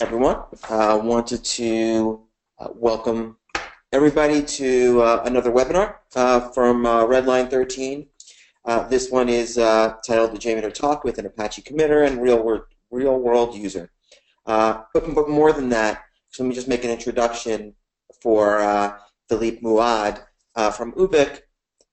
everyone. Uh, wanted to uh, welcome everybody to uh, another webinar uh, from uh, Redline 13. Uh, this one is uh, titled the JMeter Talk with an Apache committer and real world, real world user. but, but more than that, so let me just make an introduction for Philippe Mouawad from UBIK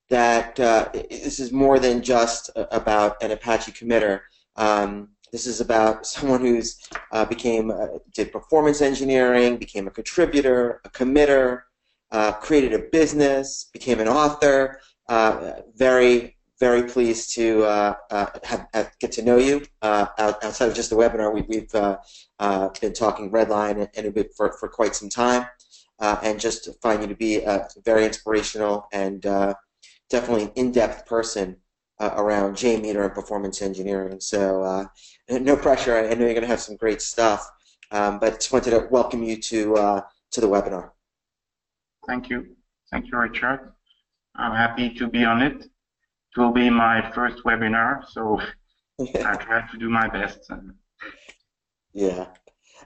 that this is more than just about an Apache committer. Um, this is about someone who's uh, became uh, did performance engineering, became a contributor, a committer, uh, created a business, became an author. Uh, very very pleased to uh, have, have, get to know you outside of just the webinar. We, have been talking Redline and, for, for quite some time, and just find you to be a very inspirational and definitely an in-depth person around JMeter and performance engineering. So no pressure. I know you're going to have some great stuff, um, but just wanted to welcome you to uh, to the webinar. Thank you. Thank you, Richard. I'm happy to be on it. It will be my first webinar, so I try to do my best. Yeah.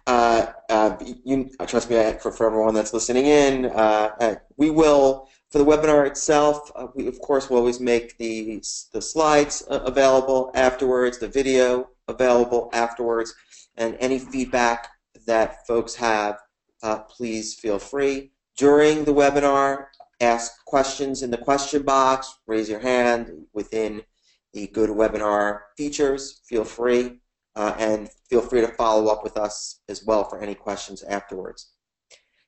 Uh, uh, you trust me, for, for everyone that's listening in, uh, uh we will for the webinar itself. Uh, we of course will always make the the slides uh, available afterwards, the video available afterwards. And any feedback that folks have, uh, please feel free. During the webinar, ask questions in the question box, raise your hand within the GoToWebinar features, feel free, uh, and feel free to follow up with us as well for any questions afterwards.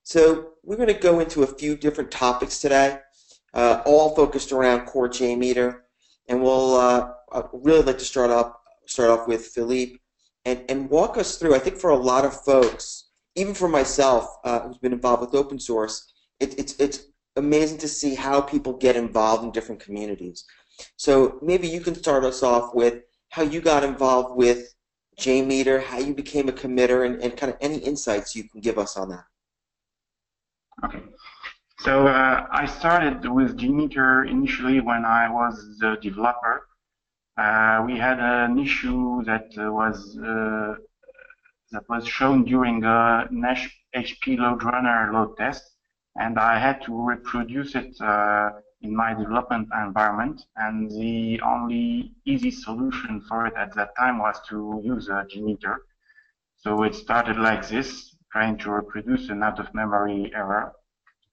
So we're going to go into a few different topics today, uh, all focused around core JMeter, and we'll uh, really like to start up start off with Philippe and, and walk us through. I think for a lot of folks, even for myself, uh, who's been involved with open source, it, it's it's amazing to see how people get involved in different communities. So maybe you can start us off with how you got involved with JMeter, how you became a committer, and, and kind of any insights you can give us on that. Okay. So uh, I started with JMeter initially when I was a developer uh, we had an issue that was uh, that was shown during a Nash HP LoadRunner load test, and I had to reproduce it uh, in my development environment. And the only easy solution for it at that time was to use a JMeter. So it started like this, trying to reproduce an out-of-memory error.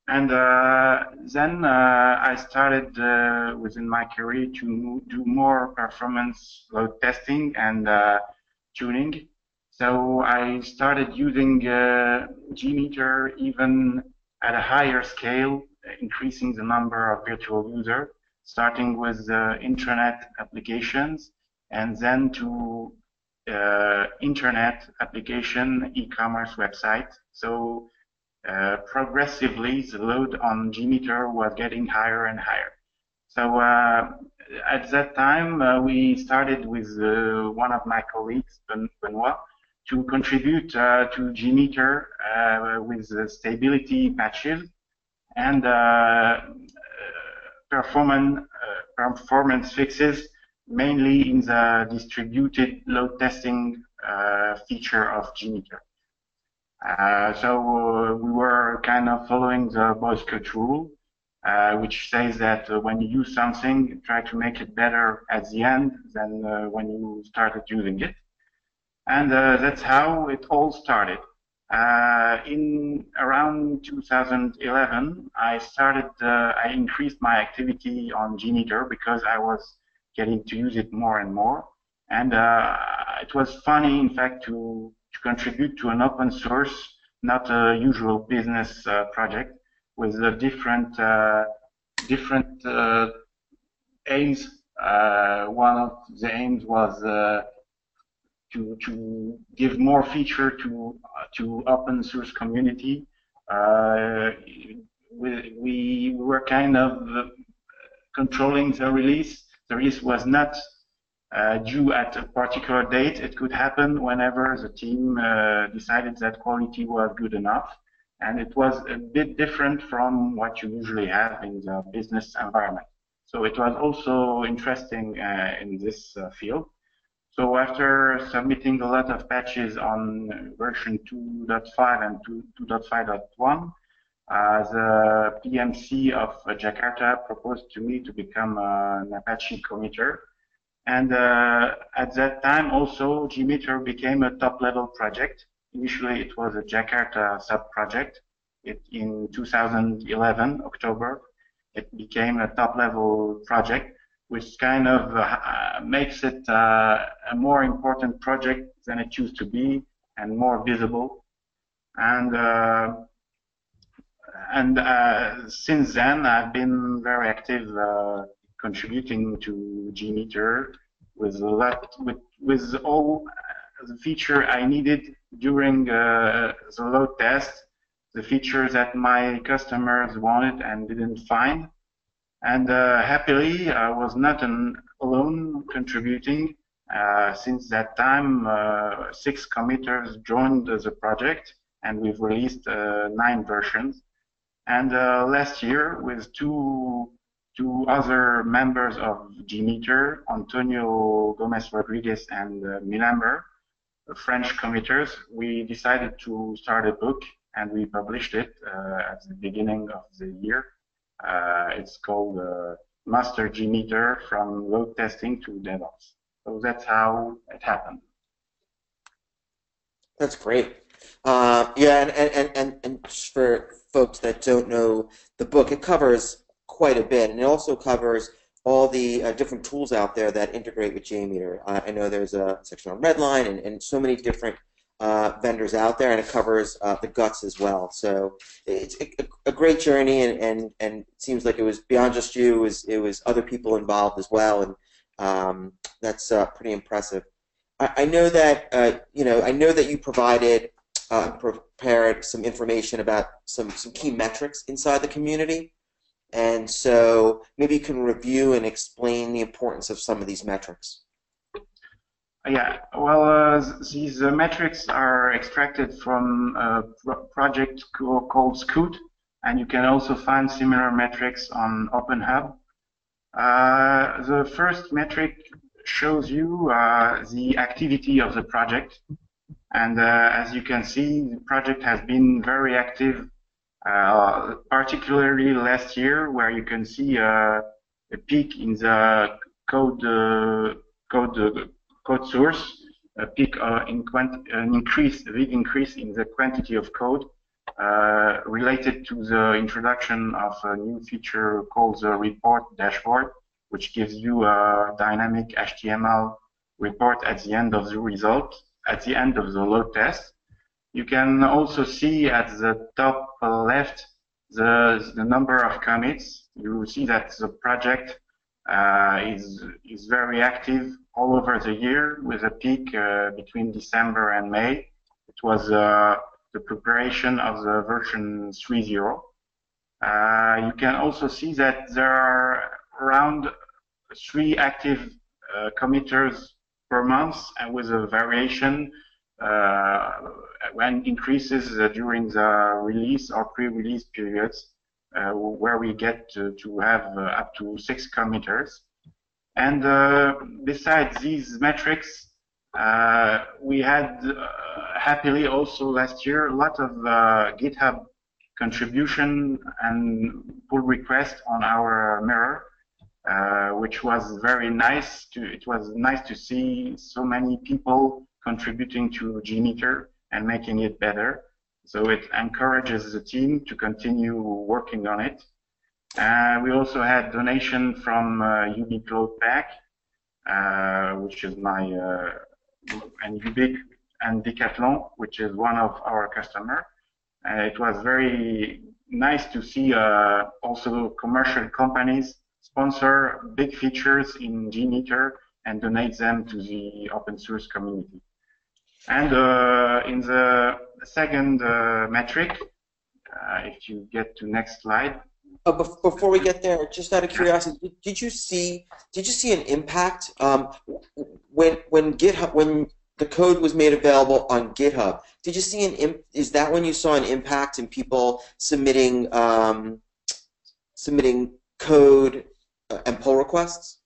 And uh, then uh, I started uh, within my career to do more performance load testing and uh, tuning. So I started using uh, JMeter even at a higher scale, increasing the number of virtual users, starting with intranet applications and then to uh, internet application e-commerce website. So uh, progressively the load on JMeter was getting higher and higher. So uh, at that time, uh, we started with uh, one of my colleagues, Benoit, to contribute uh, to JMeter with stability patches and performance, performance fixes, mainly in the distributed load testing feature of JMeter. Uh, so uh, we were kind of following the Boy Scout rule, uh, which says that uh, when you use something, try to make it better at the end than uh, when you started using it. And uh, that's how it all started. in around 2011, I started, I increased my activity on JMeter because I was getting to use it more and more. And it was funny, in fact, to to contribute to an open source, not a usual business uh, project, with a different uh, different uh, aims. one of the aims was to to give more feature to to open source community. we, we were kind of controlling the release. The release was not uh, due at a particular date. It could happen whenever the team uh, decided that quality was good enough. And it was a bit different from what you usually have in the business environment. So it was also interesting uh, in this uh, field. So after submitting a lot of patches on version 2.5 and 2.5.1, uh, the PMC of Jakarta proposed to me to become uh, an Apache committer. And uh, at that time also, JMeter became a top-level project. Initially, it was a Jakarta sub-project. It, in 2011, October, it became a top-level project, which kind of uh, makes it uh, a more important project than it used to be and more visible. And uh, and uh, since then, I've been very active uh, contributing to JMeter with a lot, with, with all the feature I needed during uh, the load test, the feature that my customers wanted and didn't find. And uh, happily, I was not an alone contributing. Uh, since that time, uh, six committers joined the project, and we've released nine versions. And uh, last year, with two two other members of JMeter, Antonio Gomes Rodrigues and uh, Milamber, French committers, we decided to start a book and we published it uh, at the beginning of the year. Uh, it's called uh, Master JMeter from load testing to DevOps. So that's how it happened. That's great. Uh, yeah, and, and, and, and for folks that don't know the book, it covers quite a bit, and it also covers all the uh, different tools out there that integrate with JMeter. Uh, I know there's a section on Redline and, and so many different uh, vendors out there, and it covers uh, the guts as well. So it's a, a, great journey, and, and, and it seems like it was beyond just you. It was, it was other people involved as well, and um, that's uh, pretty impressive. I, I know that you know. I know that you provided prepared some information about some some key metrics inside the community. And so maybe you can review and explain the importance of some of these metrics. Yeah, well, uh, these uh, metrics are extracted from a project called Snoot, and you can also find similar metrics on OpenHub. Uh, the first metric shows you uh, the activity of the project, and uh, as you can see, the project has been very active uh, particularly last year, where you can see uh, a peak in the code code code source, a peak in an increase, a big increase in the quantity of code uh, related to the introduction of a new feature called the report dashboard, which gives you a dynamic HTML report at the end of the result, at the end of the load test. You can also see at the top left the, the number of commits. You see that the project uh, is, is very active all over the year with a peak uh, between December and May. It was uh, the preparation of the version 3.0. Uh, you can also see that there are around three active uh, committers per month and with a variation uh, when increases uh, during the release or pre-release periods, uh, where we get to, have up to six committers. And besides these metrics, we had happily also last year a lot of GitHub contribution and pull request on our mirror, uh, which was very nice. To, it was nice to see so many people contributing to JMeter and making it better. So it encourages the team to continue working on it. Uh, we also had donation from uh, Pack, uh, which is my uh, and UBIK and Decathlon, which is one of our customer. Uh, it was very nice to see uh, also commercial companies sponsor big features in JMeter and donate them to the open source community. And uh, in the second uh, metric, uh, if you get to next slide. Oh, before we get there, just out of curiosity, did you see did you see an impact um, when when GitHub when the code was made available on GitHub? Did you see an is that when you saw an impact in people submitting um, submitting code and pull requests?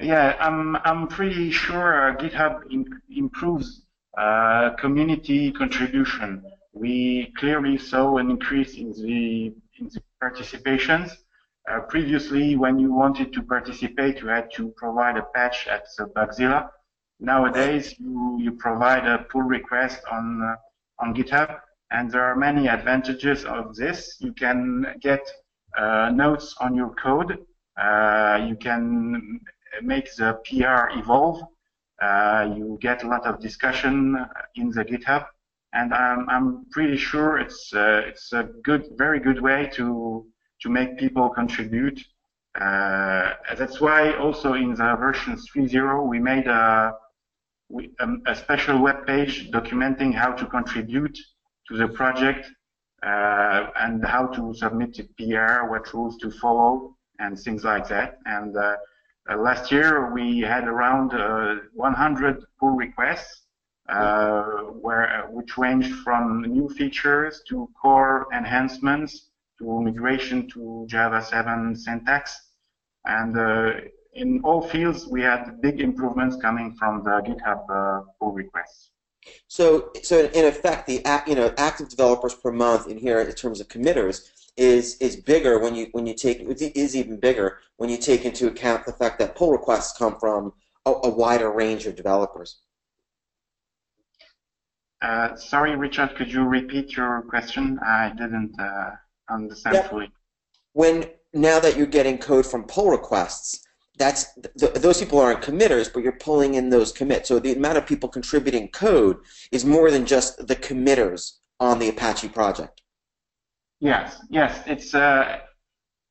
Yeah, I'm I'm pretty sure uh, GitHub improves uh, community contribution. We clearly saw an increase in the in the participations. Uh, previously, when you wanted to participate, you had to provide a patch at the Bugzilla. Nowadays, you, you provide a pull request on uh, on GitHub, and there are many advantages of this. You can get uh, notes on your code. Uh, you can make the PR evolve. Uh, you get a lot of discussion in the GitHub, and I'm, I'm pretty sure it's uh, it's a good, very good way to to make people contribute. That's why also in the version 3.0 we made a, um, a special web page documenting how to contribute to the project uh, and how to submit a PR, what rules to follow, and things like that. And uh, uh, last year we had around 100 pull requests, where which ranged from new features to core enhancements to migration to Java 7 syntax. And uh, in all fields, we had big improvements coming from the GitHub uh, pull requests. So, so in effect, the you know active developers per month in here in terms of committers is is bigger when you when you take it is even bigger when you take into account the fact that pull requests come from a, a wider range of developers. Uh, sorry, Richard, could you repeat your question? I didn't. Uh understand yep. fully. When now that you're getting code from pull requests, that's th those people aren't committers, but you're pulling in those commits. So the amount of people contributing code is more than just the committers on the Apache project. Yes, yes, it's uh,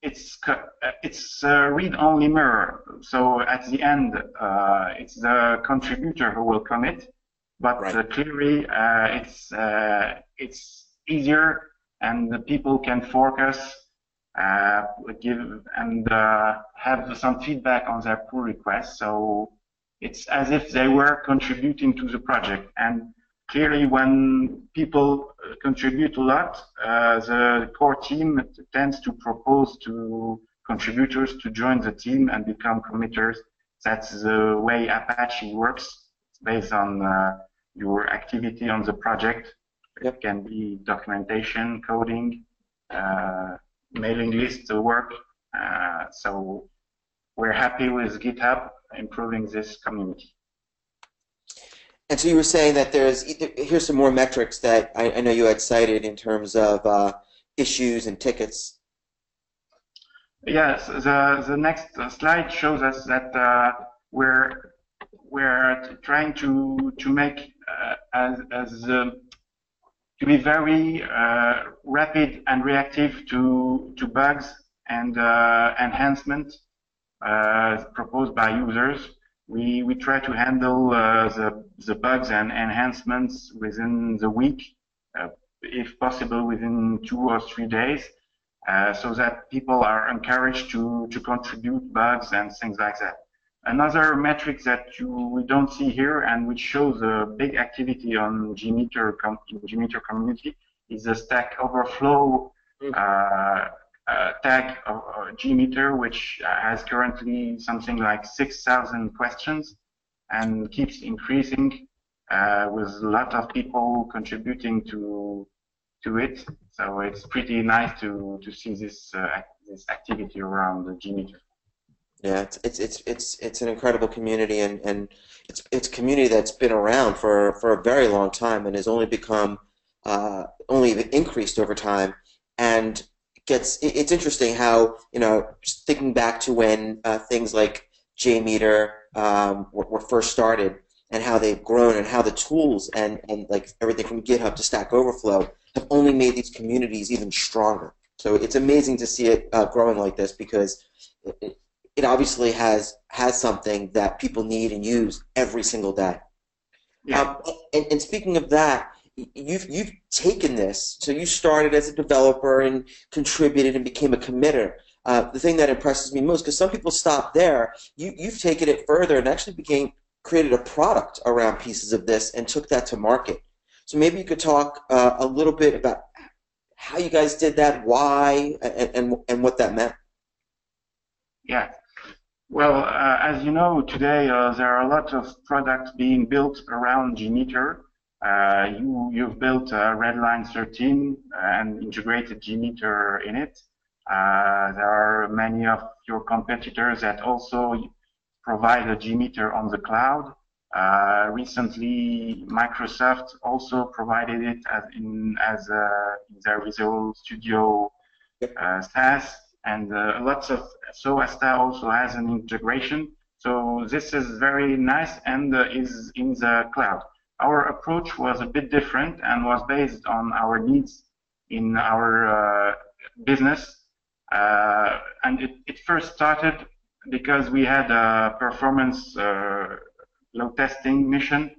it's uh, it's a read-only mirror. So at the end, uh, it's the contributor who will commit, but right. uh, clearly uh, it's uh, it's easier and the people can focus, uh, give and uh, have some feedback on their pull requests. So it's as if they were contributing to the project. And clearly, when people contribute a lot, uh, the core team tends to propose to contributors to join the team and become committers. That's the way Apache works. It's based on uh, your activity on the project it can be documentation, coding, uh, mailing list work. Uh, so we're happy with GitHub improving this community. And so you were saying that there's here's some more metrics that I, I know you had cited in terms of uh, issues and tickets. Yes, the the next slide shows us that uh, we're we're trying to to make uh, as as um, to be very uh, rapid and reactive to, to bugs and uh, enhancements uh, proposed by users. We, we try to handle uh, the, the bugs and enhancements within the week, uh, if possible within two or three days, uh, so that people are encouraged to, to contribute bugs and things like that. Another metric that you, we don't see here and which shows a big activity on JMeter com community is the Stack Overflow mm. Uh, uh, tag of uh, JMeter, which has currently something like 6,000 questions and keeps increasing uh, with a lot of people contributing to to it. So it's pretty nice to to see this uh, this activity around the JMeter. Yeah, it's it's it's it's it's an incredible community, and and it's it's a community that's been around for for a very long time and has only become uh, only increased over time, and gets it's interesting how you know just thinking back to when uh, things like JMeter um, were, were first started and how they've grown and how the tools and, and like everything from GitHub to Stack Overflow have only made these communities even stronger. So it's amazing to see it uh, growing like this because it, it obviously has has something that people need and use every single day. Yeah. Um, and, and speaking of that, you've you've taken this. So you started as a developer and contributed and became a committer. Uh, the thing that impresses me most, because some people stop there, you you've taken it further and actually became created a product around pieces of this and took that to market. So maybe you could talk uh, a little bit about how you guys did that, why, and, and and what that meant. Yeah. Well, uh, as you know, today uh, there are a lot of products being built around JMeter. Uh, you, you've built Redline 13 and integrated JMeter in it. Uh, there are many of your competitors that also provide a JMeter on the cloud. Uh, recently, Microsoft also provided it as in as a, in their Visual Studio uh, SaaS, and uh, lots of SOASTA also has an integration. So this is very nice and uh, is in the cloud. Our approach was a bit different and was based on our needs in our uh, business. Uh, and it, it, first started because we had a performance uh, load testing mission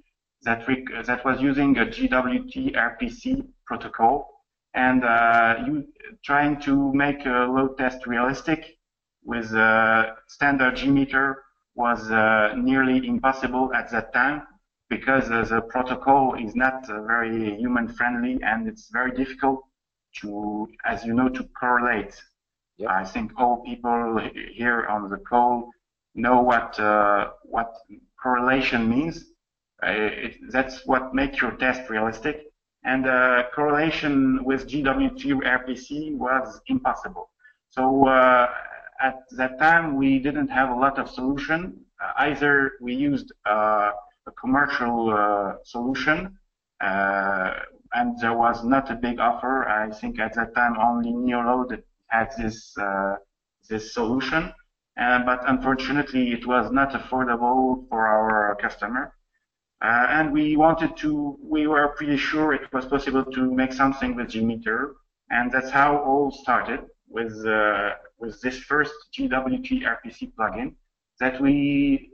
that, that was using a GWT RPC protocol and uh, you, trying to make a load test realistic with a standard JMeter was uh, nearly impossible at that time because uh, the protocol is not uh, very human friendly and it's very difficult to, as you know, to correlate Yep. I think all people here on the call know what uh, what correlation means. Uh, it, that's what makes your test realistic. And uh, correlation with GWT RPC was impossible. So uh, at that time, we didn't have a lot of solution. Uh, either we used uh, a commercial solution, and there was not a big offer. I think at that time only Neoload had this uh, this solution, uh, but unfortunately it was not affordable for our customer. Uh, and we wanted to, we were pretty sure it was possible to make something with JMeter, and that's how all started with with this first GWT RPC plugin that we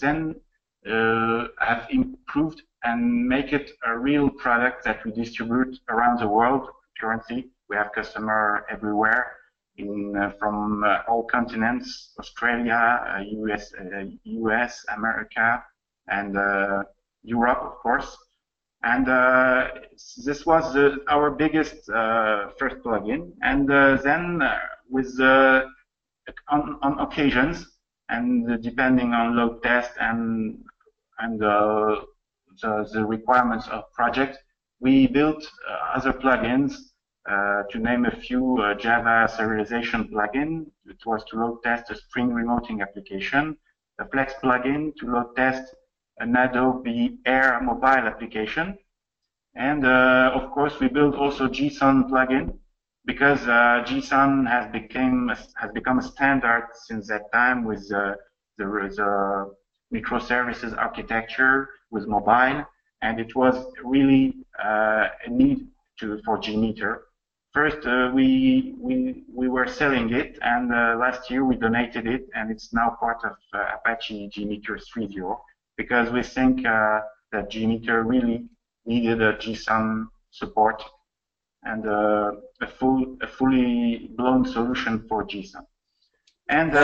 then uh, Uh, have improved and make it a real product that we distribute around the world currently we have customer everywhere in uh, from uh, all continents, Australia, US, uh, US, uh, America, and uh, Europe, of course. And this was our biggest first plugin. And then with on, on occasions, and depending on load test and and the, the requirements of project, we built uh, other plugins uh, to name a few, uh, Java serialization plugin. It was to load test a Spring remoting application, a Flex plugin to load test an Adobe Air mobile application, and uh, of course we built also JSON plugin because uh, JSON has became has become a standard since that time with uh, the, the microservices architecture with mobile, and it was really uh, a need to for JMeter. First, uh, we, we, we were selling it, and uh, last year we donated it, and it's now part of uh, Apache JMeter 3.0 because we think uh, that JMeter really needed a JSON support and uh, a full, a fully blown solution for JSON. And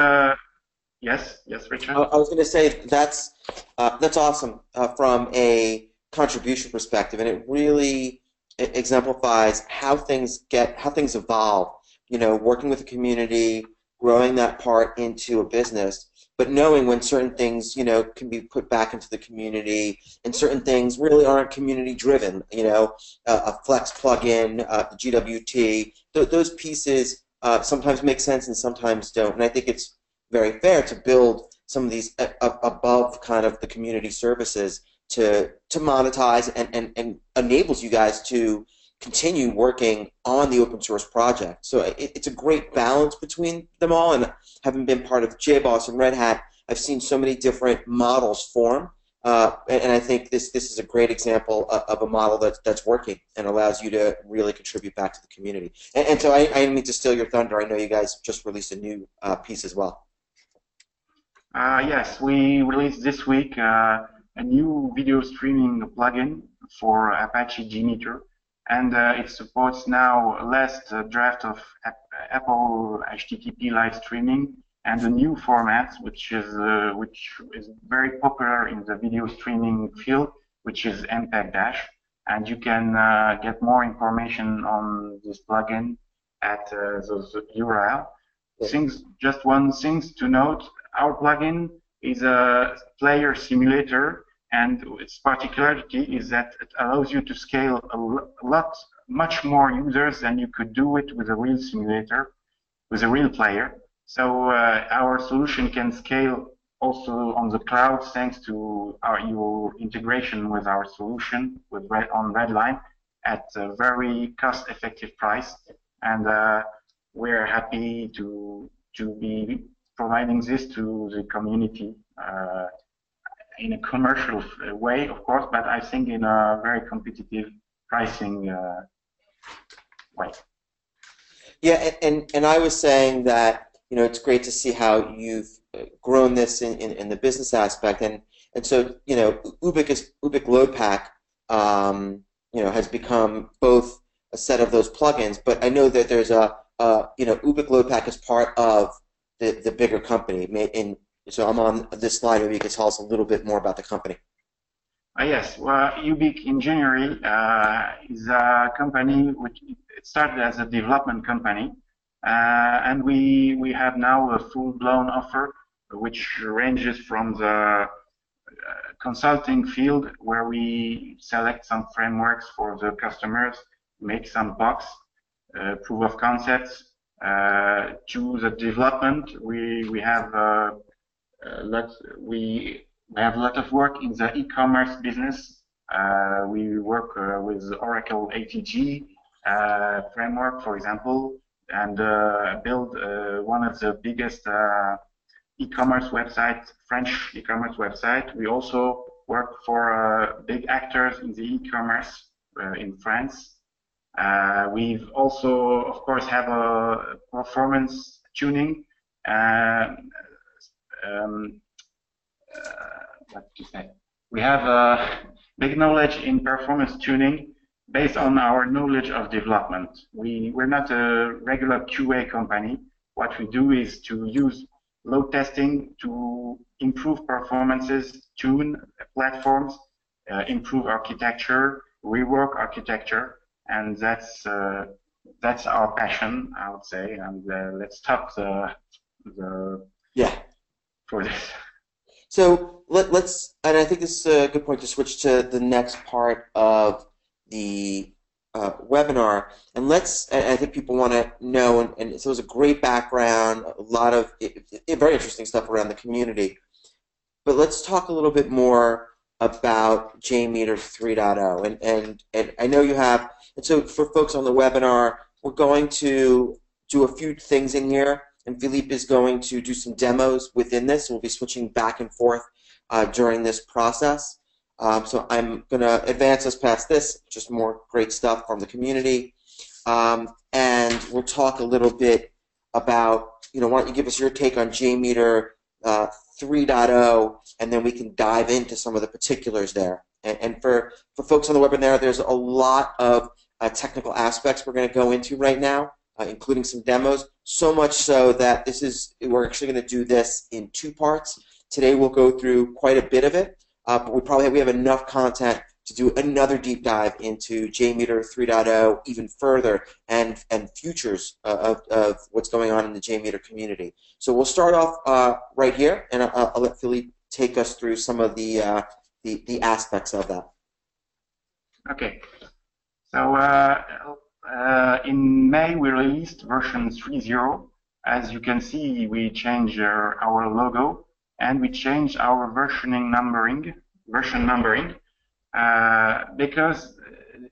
yes, yes, Richard. I was going to say that's that's awesome from a contribution perspective, and it really exemplifies how things get how things evolve. You know, working with the community, growing that part into a business, but knowing when certain things, you know, can be put back into the community, and certain things really aren't community driven. You know, uh, a Flex plugin, uh, GWT, th those pieces uh, sometimes make sense and sometimes don't. And I think it's very fair to build some of these above kind of the community services to to monetize and, and, and enables you guys to continue working on the open source project. So it, it's a great balance between them all. And having been part of JBoss and Red Hat, I've seen so many different models form. Uh, and, and, I think this this is a great example of, of, a model that's that's working and allows you to really contribute back to the community. And, and so I, I didn't mean to steal your thunder. I know you guys just released a new uh, piece as well. Uh, yes, we released this week uh, a new video streaming plugin for Apache JMeter, and uh, it supports now last uh, draft of Apple HTTP live streaming and a new format, which is uh, which is very popular in the video streaming field, which is MPEG Dash. And you can uh, get more information on this plugin at uh, the, the URL. Things, just one thing to note our plugin is a player simulator, and its particularity is that it allows you to scale a lot, much more users than you could do it with a real simulator, with a real player. So uh, our solution can scale also on the cloud thanks to our your integration with our solution with Red, on Redline at a very cost-effective price, and uh, we're happy to to be providing this to the community uh, in a commercial way, of course, but I think in a very competitive pricing uh, way. Yeah, and, and, and I was saying that you know it's great to see how you've grown this in, in, in the business aspect, and and so you know UBIK is UBIK LoadPack, um, you know, has become both a set of those plugins, but I know that there's a, a you know UBIK LoadPack is part of the, the bigger company. And so I'm on this slide Maybe you can tell us a little bit more about the company. Uh, yes, well, UBIK Engineering uh, is a company which started as a development company, uh, and we we have now a full-blown offer which ranges from the uh, consulting field where we select some frameworks for the customers, make some box, uh, proof of concepts, to the development, we we have uh, uh, lot we we have a lot of work in the e-commerce business. we work with Oracle ATG framework, for example, and build one of the biggest e-commerce website, French e-commerce website. We also work for uh, big actors in the e-commerce uh, in France. Uh, we've also, of course, have a performance tuning. Uh, um, uh, what to say? We have a big knowledge in performance tuning based on our knowledge of development. We, we're not a regular QA company. What we do is to use load testing to improve performances, tune platforms, uh, improve architecture, rework architecture, and that's uh, that's our passion, I would say. And uh, let's stop the the yeah for this. So let, let's, and I think this is a good point to switch to the next part of the uh, webinar. And let's, I think people want to know, and, and, so it was a great background, a lot of it, it, very interesting stuff around the community. But let's talk a little bit more about JMeter 3.0. And, and, and I know you have and so for folks on the webinar, we're going to do a few things in here, and Philippe is going to do some demos within this. We'll be switching back and forth uh, during this process. Um, so I'm going to advance us past this, just more great stuff from the community. Um, and we'll talk a little bit about, you know, why don't you give us your take on JMeter uh, 3.0, and then we can dive into some of the particulars there. And, and for, for folks on the webinar, there's a lot of uh, technical aspects we're going to go into right now, uh, including some demos. So much so that this is we're actually going to do this in two parts. Today we'll go through quite a bit of it, uh, but we probably have, we have enough content to do another deep dive into JMeter 3.0 even further and and futures uh, of, of what's going on in the JMeter community. So we'll start off uh, right here, and I'll, I'll, let Philippe take us through some of the uh, the, the aspects of that. Okay. So uh, uh, in May, we released version 3.0. As you can see, we changed our logo and we changed our versioning numbering, version numbering, uh, because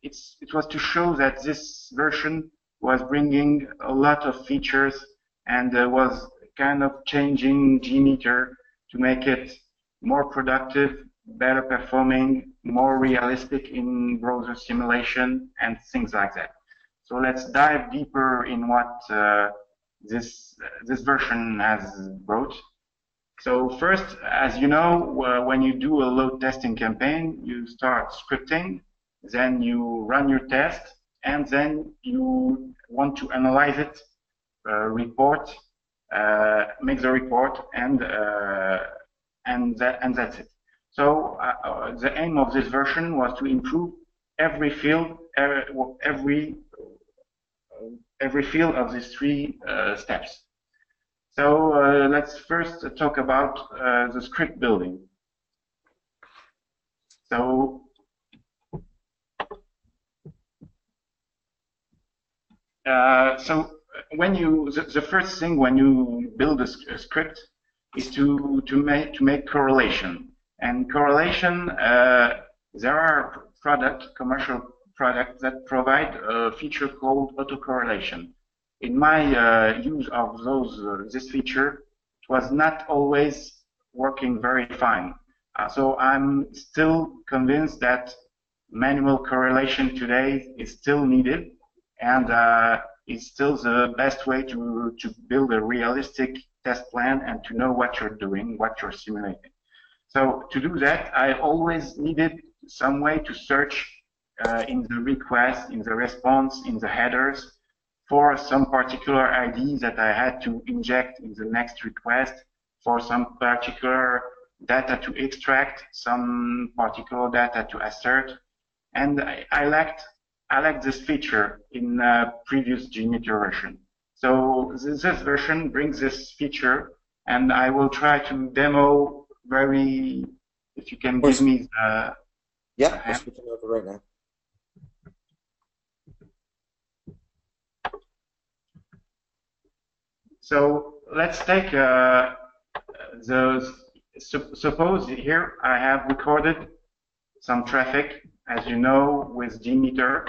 it was to show that this version was bringing a lot of features and uh, was kind of changing JMeter to make it more productive, better performing, more realistic in browser simulation and things like that. So let's dive deeper in what uh, this this version has brought. So first, as you know, uh, when you do a load testing campaign, you start scripting, then you run your test, and then you want to analyze it, uh, report, uh, make the report, and uh, and that and that's it. So uh, uh, the aim of this version was to improve every field, every every field of these three uh, steps. So uh, let's first talk about uh, the script building. So uh, so when you the, the, first thing when you build a, a, script is to to make to make correlation and correlation uh, there are product commercial products that provide a feature called autocorrelation in my uh, use of those uh, this feature, it was not always working very fine. So I'm still convinced that manual correlation today is still needed and uh, is still the best way to, to build a realistic test plan and to know what you're doing, what you're simulating. So to do that, I always needed some way to search uh, in the request, in the response, in the headers, for some particular ID that I had to inject in the next request, for some particular data to extract, some particular data to assert. And I, I lacked I lacked this feature in uh, previous JMeter version. So this, this, version brings this feature, and I will try to demo very. If you can give me the. Yeah, I'm switching over right now. So let's take uh, the, suppose here I have recorded some traffic. As you know, with JMeter,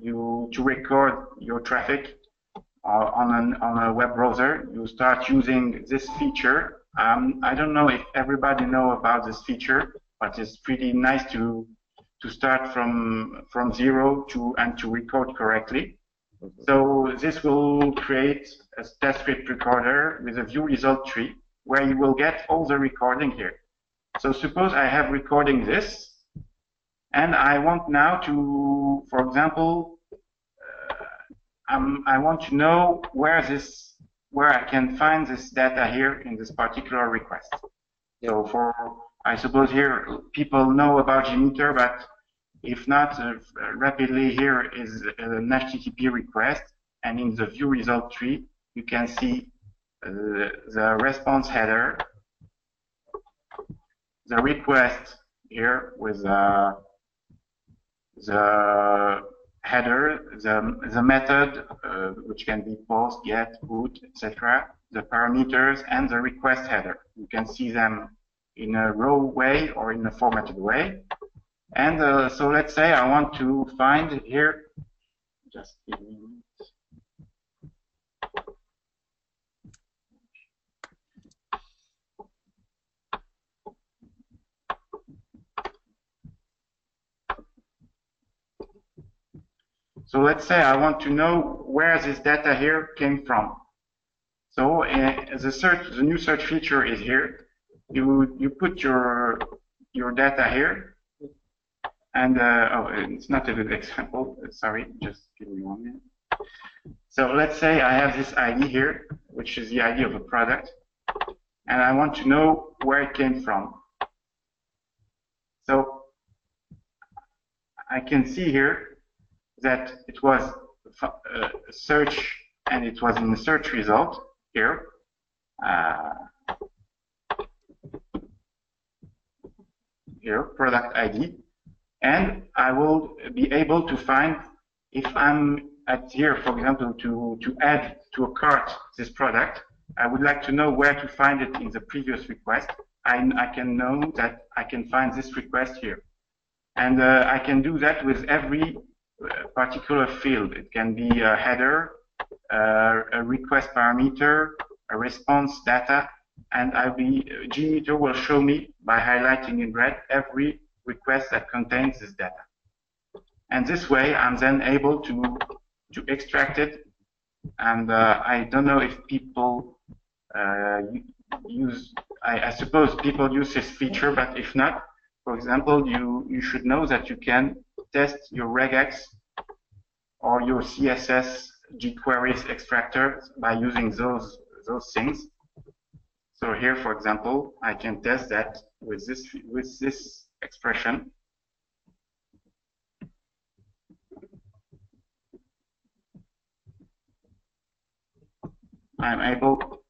you to record your traffic uh, on, an, on a web browser, you start using this feature. Um, I don't know if everybody know about this feature, but it's pretty nice to to start from from zero to and to record correctly. So this will create a test script recorder with a view result tree where you will get all the recording here. So suppose I have recording this and I want now to, for example, uh, um, I want to know where this, where I can find this data here in this particular request. So for, I suppose here people know about JMeter, but if not, uh, rapidly here is an HTTP request, and in the view result tree, you can see uh, the response header, the request here with uh, the header, the, the method, uh, which can be post, get, put, etc., the parameters, and the request header. You can see them in a raw way or in a formatted way. And uh, so let's say I want to find here, just give me So let's say I want to know where this data here came from. So uh, the search, the new search feature is here. You you put your your data here, and uh, oh, it's not a good example. Sorry, just give me one minute. So let's say I have this ID here, which is the ID of a product, and I want to know where it came from. So I can see here that it was a uh, search, and it was in the search result here. Uh, here, product ID, and I will be able to find if I'm at here, for example, to, to add to a cart this product, I would like to know where to find it in the previous request. I, I can know that I can find this request here. And uh, I can do that with every particular field. It can be a header, uh, a request parameter, a response data, and I'll be, JMeter will show me by highlighting in red every request that contains this data. And this way, I'm then able to, to extract it. And uh, I don't know if people uh, use, I, I, suppose people use this feature, but if not, for example, you, you should know that you can test your regex or your CSS jQuery's extractor by using those those things. So here, for example, I can test that with this with this expression. I'm able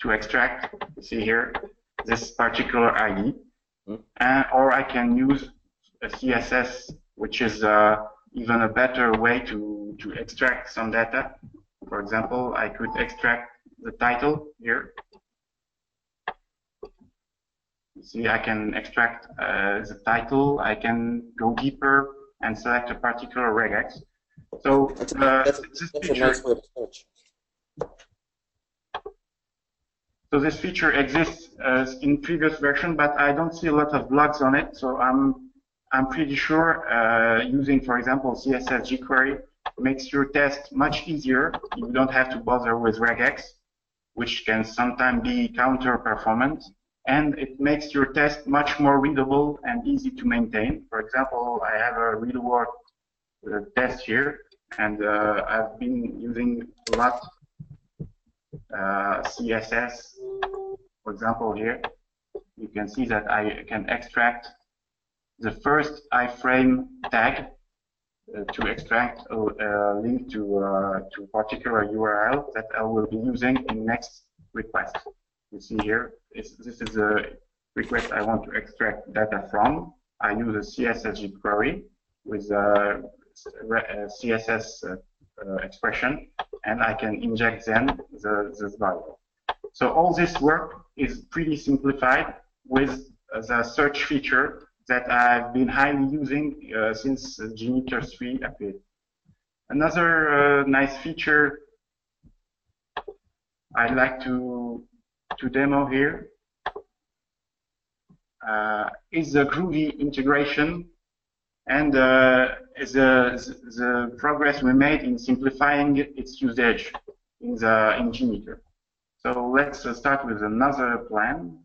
to extract, see here, this particular ID and, or I can use a CSS, which is uh, even a better way to, to extract some data. For example, I could extract the title here. See, I can extract uh, the title, I can go deeper and select a particular regex. So that's, a, uh, that's, this that's a nice way to switch. So this feature exists uh, in previous version, but I don't see a lot of blogs on it. So I'm I'm pretty sure uh, using, for example, CSS jQuery makes your test much easier. You don't have to bother with regex, which can sometimes be counter performance. And it makes your test much more readable and easy to maintain. For example, I have a real world uh, test here, and uh, I've been using a lot uh, CSS. For example, here, you can see that I can extract the first iframe tag uh, to extract a, a link to uh, to particular URL that I will be using in next request. You see here, this is a request I want to extract data from. I use a CSS query with a, CSS uh, uh, expression, and I can inject then the, this value. So all this work is pretty simplified with the search feature that I've been highly using uh, since JMeter 3 appeared. Another uh, nice feature I'd like to to demo here uh, is the Groovy integration and uh, the, the progress we made in simplifying its usage in the in JMeter. So let's uh, start with another plan.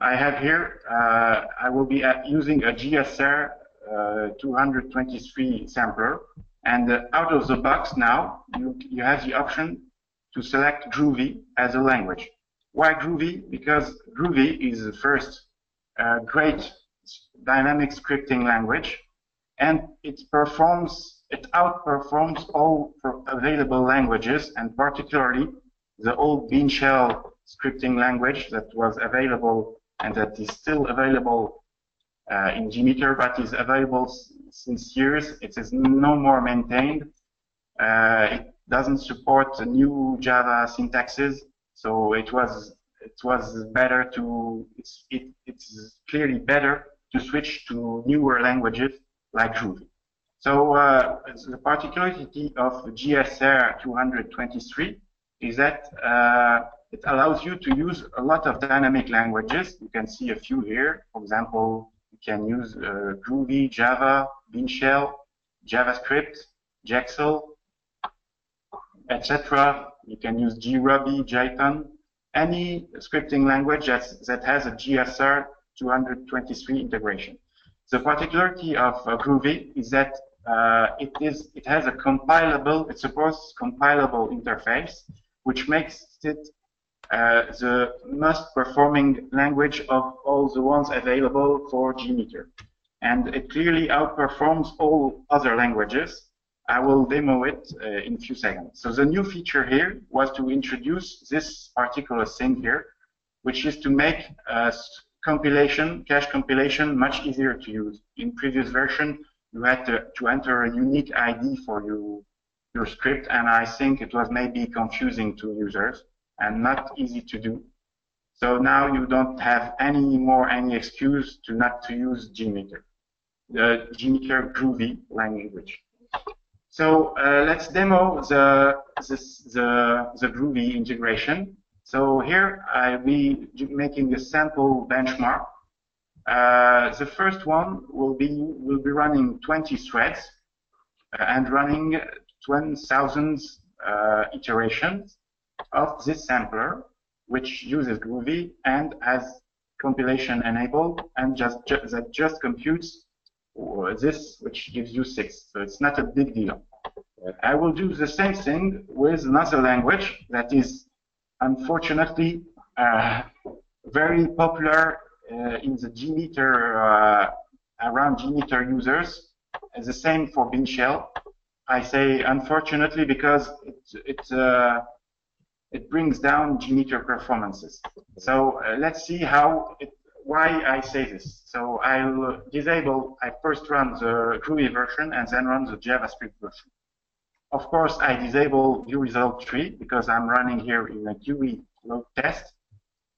I have here, uh, I will be uh, using a JSR uh, 223 sampler. And uh, out of the box now, you, you have the option to select Groovy as a language. Why Groovy? Because Groovy is the first great dynamic scripting language, and it performs, it outperforms all available languages, and particularly the old Bean Shell scripting language that was available and that is still available uh, in JMeter, but is available since years. It is no more maintained. Uh, it doesn't support new Java syntaxes, so it was it was better to it's it, it's clearly better to switch to newer languages like Groovy. So uh, the particularity of JSR 223 is that uh, it allows you to use a lot of dynamic languages. You can see a few here. For example, you can use uh, Groovy, Java, Bean Shell, JavaScript, JEXL, etc. You can use JRuby, Jython, any scripting language that has a JSR 223 integration. The particularity of uh, Groovy is that uh, it is it has a compilable, it supports compilable interface, which makes it uh, the most performing language of all the ones available for JMeter. And it clearly outperforms all other languages. I will demo it uh, in a few seconds. So the new feature here was to introduce this particular thing here, which is to make uh, compilation, cache compilation, much easier to use. In previous version, you had to, to enter a unique ID for you, your script, and I think it was maybe confusing to users and not easy to do. So now you don't have any more any excuse to not to use JMeter, the JMeter Groovy language. So uh, let's demo the, the, the Groovy integration. So here I'll be making a sample benchmark. Uh, the first one will be will be running 20 threads uh, and running 1,000 uh, iterations of this sampler, which uses Groovy and has compilation enabled and just, just that just computes this, which gives you six. So it's not a big deal. I will do the same thing with another language that is unfortunately uh, very popular uh, in the JMeter uh, around JMeter users. the same for Bean Shell. I say unfortunately because it it uh, it brings down JMeter performances. So uh, let's see how it, why I say this. So I'll disable. I first run the Groovy version and then run the JavaScript version. Of course, I disable result tree because I'm running here in a GUI load test.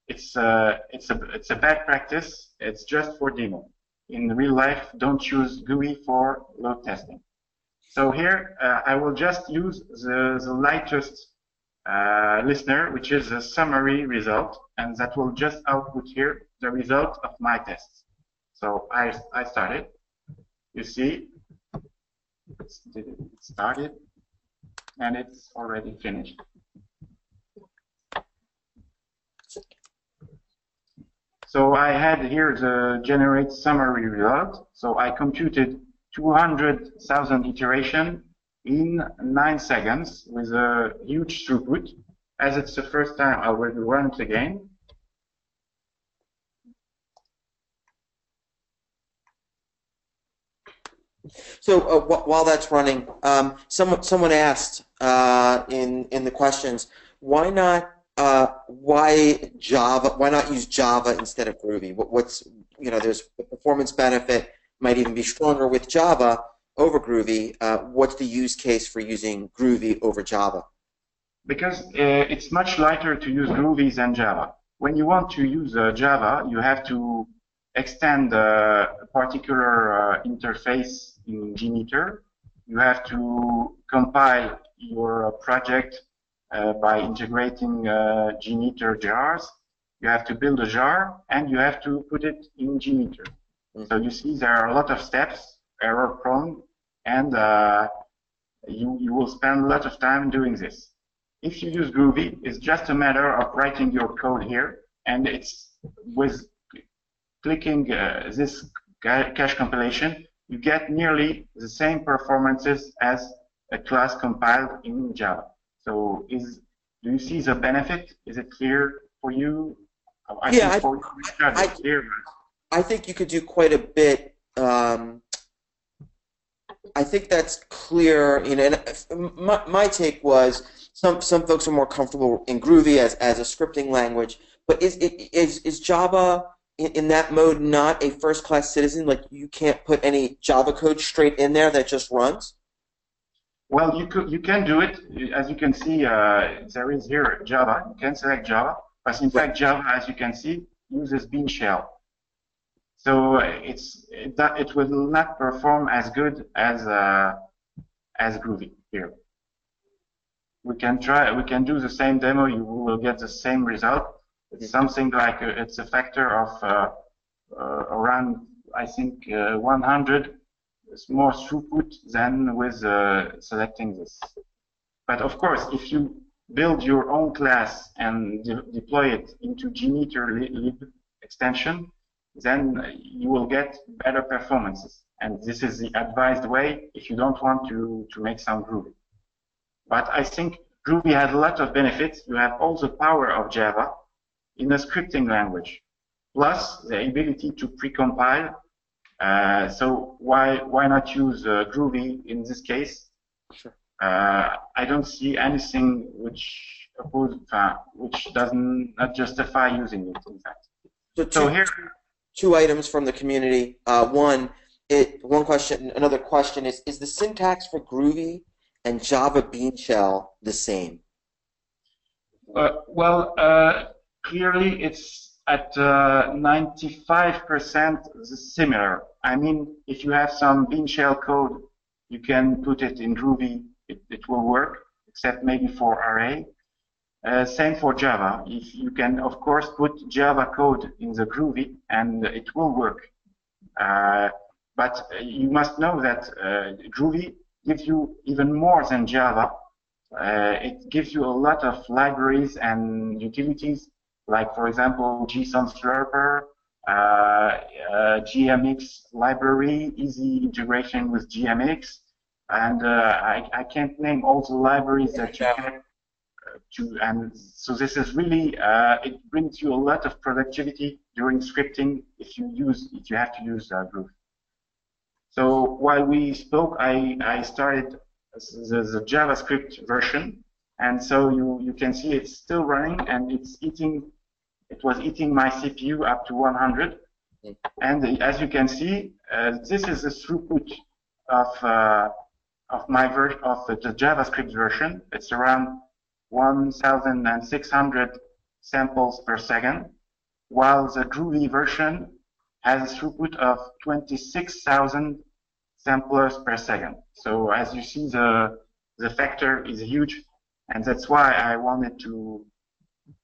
It's uh, it's a it's a bad practice. It's just for demo. In real life, don't use GUI for load testing. So here, uh, I will just use the, the lightest uh, listener, which is a summary result, and that will just output here the result of my tests. So I, I started. You see, it started, and it's already finished. So I had here the generate summary result. So I computed 200,000 iteration in nine seconds with a huge throughput. As it's the first time, I will run it again. So uh, while that's running, um, someone someone asked uh, in in the questions, why not uh, why Java? Why not use Java instead of Groovy? What, what's you know there's a performance benefit might even be stronger with Java over Groovy. Uh, what's the use case for using Groovy over Java? Because uh, it's much lighter to use Groovy than Java. When you want to use uh, Java, you have to extend a particular interface in JMeter. You have to compile your project uh, by integrating uh, JMeter jars. You have to build a jar and you have to put it in JMeter. Mm-hmm. So you see there are a lot of steps, error prone, and uh, you, you will spend a lot of time doing this. If you use Groovy, it's just a matter of writing your code here, and it's with clicking uh, this cache compilation, you get nearly the same performances as a class compiled in Java. So is do you see the benefit? Is it clear for you? I yeah, I, I, I, I, think you could do quite a bit. Um, I think that's clear. You know, and my, my take was some some folks are more comfortable in Groovy as, as a scripting language, but is is is Java in, in that mode not a first class citizen? Like you can't put any Java code straight in there that just runs. Well, you could you can do it. As you can see, uh, there is here Java. You can select Java, but in fact, Java, as you can see, uses Bean shell. So it's it, it will not perform as good as uh, as Groovy here. We can try. We can do the same demo. You will get the same result. It's something like a, it's a factor of uh, uh around I think uh, 100 more throughput than with uh, selecting this. But of course, if you build your own class and de deploy it into JMeter lib extension, then you will get better performances. And this is the advised way if you don't want to, to make some Groovy. But I think Groovy has a lot of benefits. You have all the power of Java in a scripting language, plus the ability to precompile uh, so why why not use uh, Groovy in this case? Sure. Uh, I don't see anything which oppose, uh, which doesn't not justify using it. In fact. So, two, so here, two items from the community. Uh, one, it one question. Another question is: Is the syntax for Groovy and Java Bean Shell the same? well, clearly it's at 95% uh, similar. I mean, if you have some Bean shell code, you can put it in Groovy, it, it will work, except maybe for array. Uh, same for Java. If you can, of course, put Java code in the Groovy, and it will work. Uh, but you must know that uh, Groovy gives you even more than Java. Uh, it gives you a lot of libraries and utilities like for example JSON Slurper, uh, uh, JMX library, easy integration with JMX, and uh, I, I can't name all the libraries that you can to, and so this is really uh, it brings you a lot of productivity during scripting if you use if you have to use uh, Groove. So while we spoke, I I started the, the JavaScript version. And so you, you can see it's still running and it's eating, it was eating my CPU up to 100. And as you can see, uh, this is the throughput of, uh, of my version of the, the JavaScript version. It's around 1,600 samples per second, while the Groovy version has a throughput of 26,000 samplers per second. So as you see, the the factor is huge, and that's why I wanted to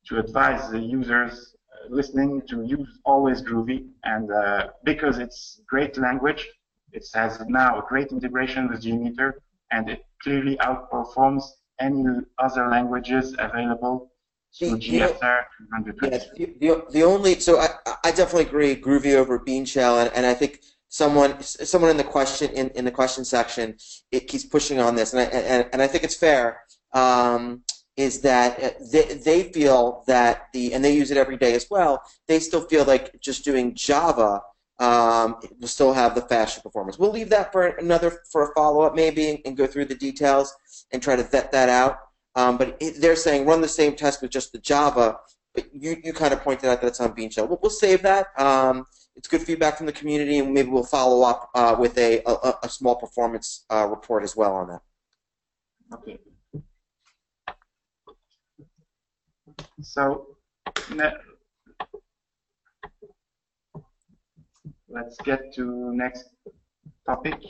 to advise the users uh, listening to use always Groovy, and uh, because it's great language, it has now a great integration with JMeter, and it clearly outperforms any other languages available through JSR 220. Yes, the, the, the only so I, I definitely agree Groovy over Bean Shell, and, and I think someone someone in the question in, in the question section it keeps pushing on this, and I and, and I think it's fair. Um, is that they, they feel that the and they use it every day as well. They still feel like just doing Java um, will still have the faster performance. We'll leave that for another for a follow up maybe and, and go through the details and try to vet that out. Um, but it, they're saying run the same test with just the Java. But you, you kind of pointed out that it's on Bean Shell. We'll, we'll save that. Um, it's good feedback from the community, and maybe we'll follow up uh, with a, a, a, small performance uh, report as well on that. Okay. So let's get to next topic.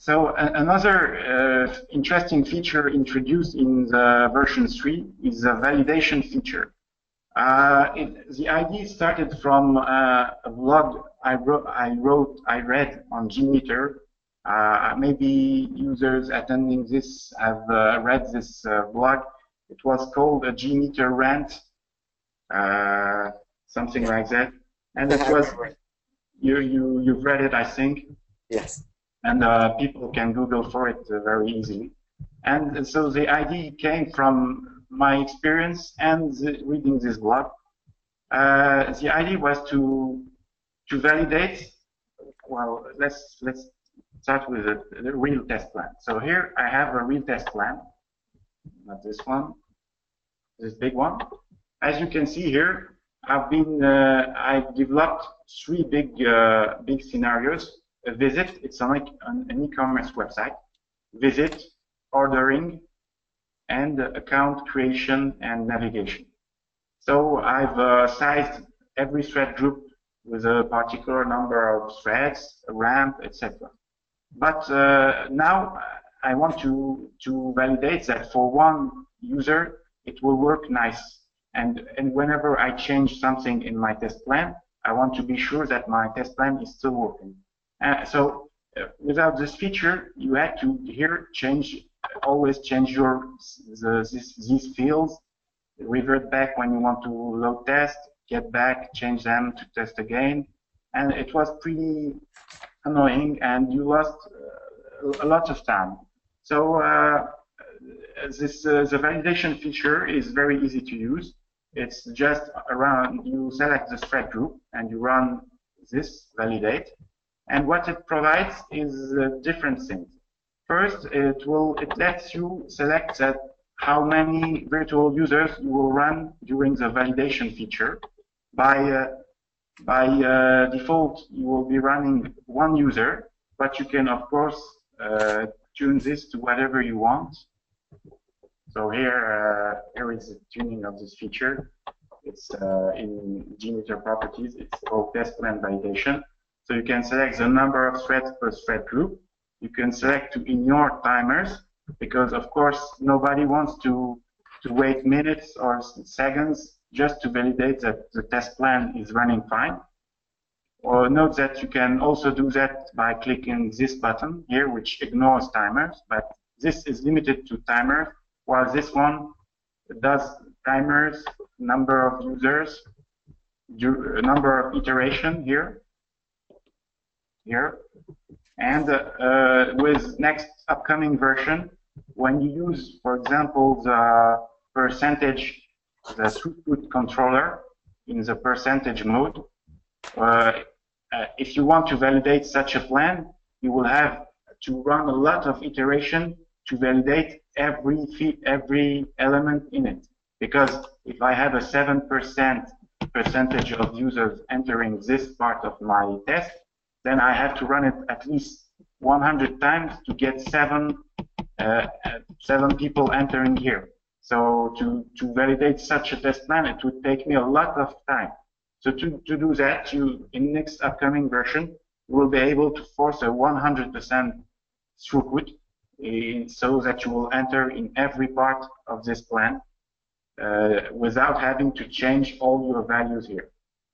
So another uh, interesting feature introduced in the version 3 is the validation feature. Uh, it, the idea started from uh, a blog I wrote, I wrote, I read on JMeter. Uh, maybe users attending this have uh, read this blog. It was called a JMeter rant, something like that. And it was, you, you, you've read it, I think. Yes and uh, people can Google for it uh, very easily. And so the idea came from my experience and the, reading this blog. Uh, the idea was to to validate. Well, let's let's start with the, the real test plan. So here I have a real test plan, not this one, this big one. As you can see here, I've been uh, I've developed three big uh, big scenarios a visit, it's like an e-commerce website. Visit, ordering, and account creation and navigation. So I've uh, sized every thread group with a particular number of threads, ramp, etc. But uh, now I want to, to validate that for one user, it will work nice. And, and whenever I change something in my test plan, I want to be sure that my test plan is still working. Uh, so uh, without this feature, you had to here change, always change your the, this, these fields, revert back when you want to load test, get back, change them to test again, and it was pretty annoying, and you lost uh, a lot of time. So uh, this uh, the validation feature is very easy to use. It's just around you select the thread group and you run this validate and what it provides is different things. First, it will it lets you select that how many virtual users you will run during the validation feature. By uh, by uh, default, you will be running one user, but you can of course uh, tune this to whatever you want. So here here is the tuning of this feature. It's in JMeter properties. It's called test plan validation. So you can select the number of threads per thread group. You can select to ignore timers because of course nobody wants to to wait minutes or seconds just to validate that the test plan is running fine. Or note that you can also do that by clicking this button here, which ignores timers, but this is limited to timers, while this one does timers, number of users, number of iteration here, here. And uh, with next upcoming version, when you use, for example, the percentage, the throughput controller, in the percentage mode. Uh, uh, if you want to validate such a plan, you will have to run a lot of iteration to validate every every element in it. Because if I have a 7% percentage of users entering this part of my test, then I have to run it at least 100 times to get seven uh, seven people entering here. So to, to validate such a test plan, it would take me a lot of time. So to, to do that, you in next upcoming version, you will be able to force a 100% throughput uh, so that you will enter in every part of this plan uh, without having to change all your values here.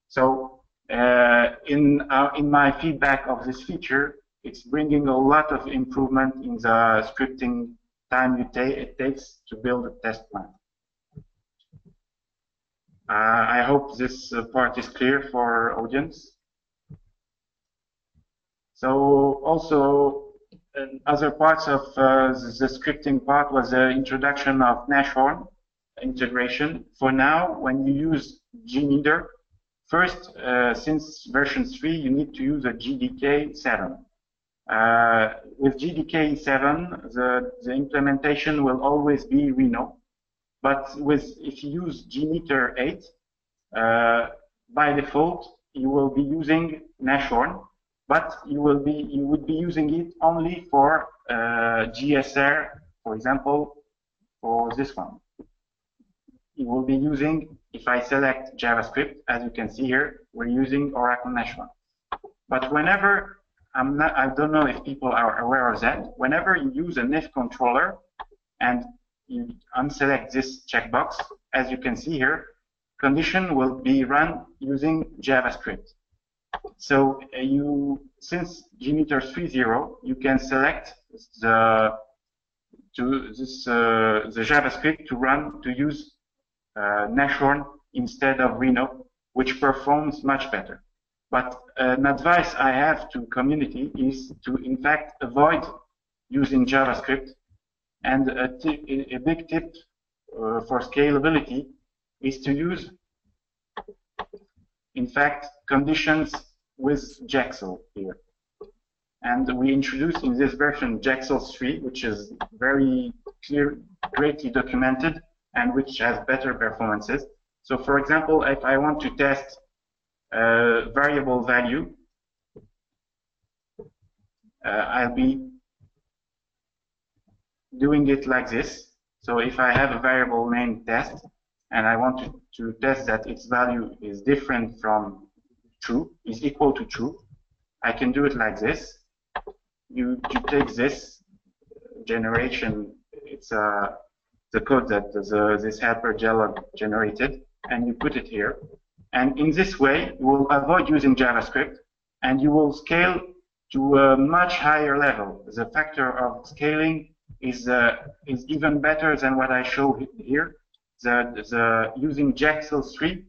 So uh, in, in my feedback of this feature, it's bringing a lot of improvement in the scripting time you it takes to build a test plan. Uh, I hope this uh, part is clear for audience. So also other parts of uh, the, scripting part was the introduction of Nashorn integration. For now, when you use JMeter, first, uh, since version 3, you need to use a JDK 7. Uh, with JDK 7, the, the implementation will always be Rhino. But with if you use gmeter 8, uh, by default, you will be using Nashorn, but you will be you would be using it only for uh, JSR, for example, for this one. You will be using, if I select JavaScript, as you can see here, we're using Oracle Nashorn. But whenever I'm not, I don't know if people are aware of that. Whenever you use an if controller and you unselect this checkbox, as you can see here, condition will be run using JavaScript. So uh, you, since JMeter 3.0, you can select the to this uh, the JavaScript to run to use uh, Nashorn instead of Rhino, which performs much better. But an advice I have to community is to in fact avoid using JavaScript and a, a big tip uh, for scalability is to use, in fact, conditions with JEXL here. And we introduced in this version JEXL 3, which is very clear, greatly documented, and which has better performances. So for example, if I want to test a variable value, uh, I'll be doing it like this. So if I have a variable named test, and I want to, to test that its value is different from true, is equal to true, I can do it like this. You, you take this generation, it's uh, the code that the, this helper Jello generated, and you put it here. And in this way, you will avoid using JavaScript, and you will scale to a much higher level. The factor of scaling is uh, is even better than what I show here. The the using JEXL 3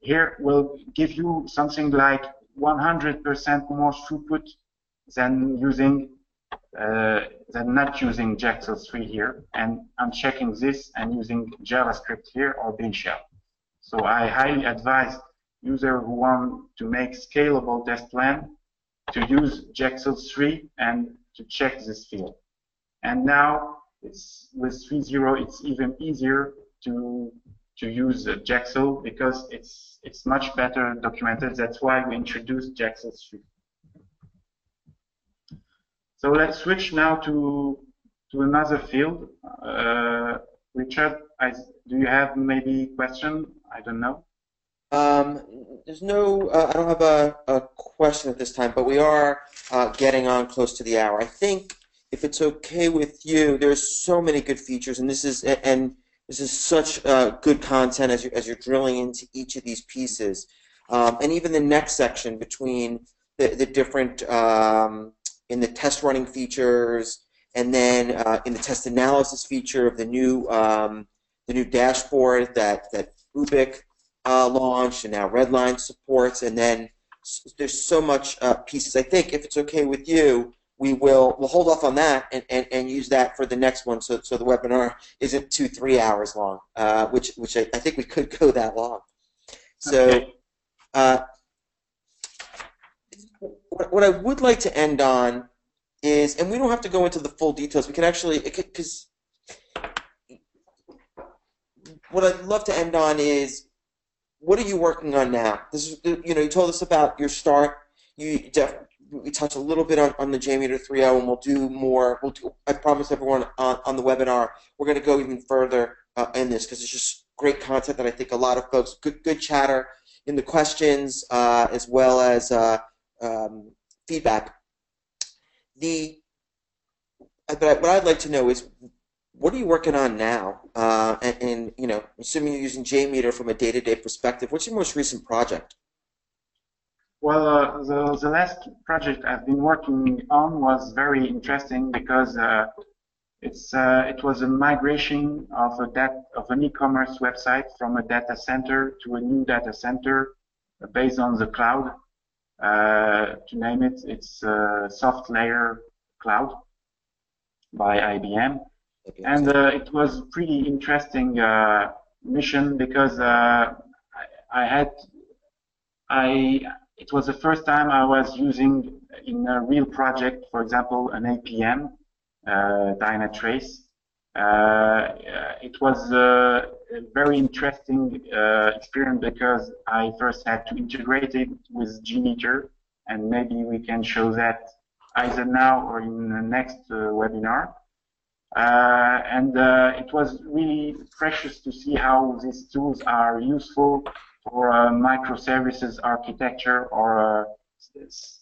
here will give you something like 100% more throughput than using uh, than not using JEXL 3 here. And I'm checking this and using JavaScript here or Bean Shell. So I highly advise users who want to make scalable test plan to use JEXL 3 and to check this field. And now it's with 3.0, it's even easier to to use JEXL because it's it's much better documented. That's why we introduced JEXL 3. So let's switch now to to another field. Uh, Richard, I, do you have maybe question? I don't know. Um, there's no, uh, I don't have a, a, question at this time, but we are uh, getting on close to the hour. I think if it's okay with you, there's so many good features, and this is and this is such uh, good content as you're, as you're drilling into each of these pieces, um, and even the next section between the the different um, in the test running features, and then uh, in the test analysis feature of the new um, the new dashboard that that UBIK uh, launched, and now Redline supports, and then there's so much uh, pieces. I think if it's okay with you, we will we'll hold off on that and, and, and use that for the next one so, so the webinar isn't two three hours long uh, which which I, I, think we could go that long So, Okay. uh, what, what I would like to end on is, and we don't have to go into the full details. We can actually, because what I'd love to end on is, what are you working on now? This is, you know, you told us about your start. You def, we touched a little bit on, on the JMeter 3.0, and we'll do more. We'll do, I promise everyone on, on the webinar, we're going to go even further uh, in this because it's just great content that I think a lot of folks, good, good chatter in the questions uh, as well as uh, um, feedback. The but what I'd like to know is what are you working on now? Uh, and, and you know, assuming you're using JMeter from a day-to-day perspective, what's your most recent project? Well, uh, the, the last project I've been working on was very interesting because uh, it's uh, it was a migration of a dat of an e-commerce website from a data center to a new data center based on the cloud. Uh, to name it, it's uh, SoftLayer Cloud by IBM, and uh, it was pretty interesting uh, mission because uh, I, I had I it was the first time I was using in a real project, for example, an APM, uh, Dynatrace. Uh, it was a very interesting uh, experience because I first had to integrate it with JMeter, and maybe we can show that either now or in the next uh, webinar. Uh, and uh, it was really precious to see how these tools are useful for a microservices architecture or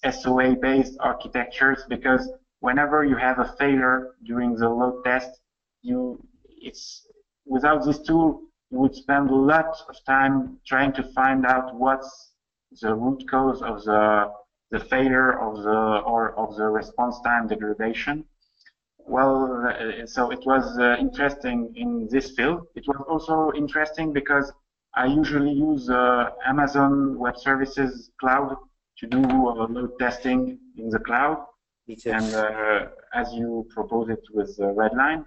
SOA-based architectures because whenever you have a failure during the load test, you it's without this tool you would spend a lot of time trying to find out what's the root cause of the the failure of the or of the response time degradation. Well, so it was uh, interesting in this field. It was also interesting because I usually use uh, Amazon Web Services Cloud to do uh, load testing in the cloud. And uh, as you propose it with Redline.